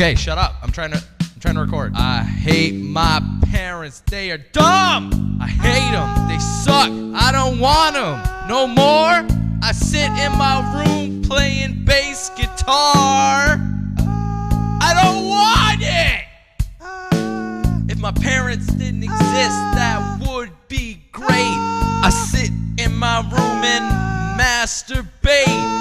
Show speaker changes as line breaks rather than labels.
Okay, shut up. I'm trying to I'm trying to record. I hate my parents. They are dumb. I hate them. They suck. I don't want them no more. I sit in my room playing bass guitar. I don't want it. If my parents didn't exist, that would be great. I sit in my room and masturbate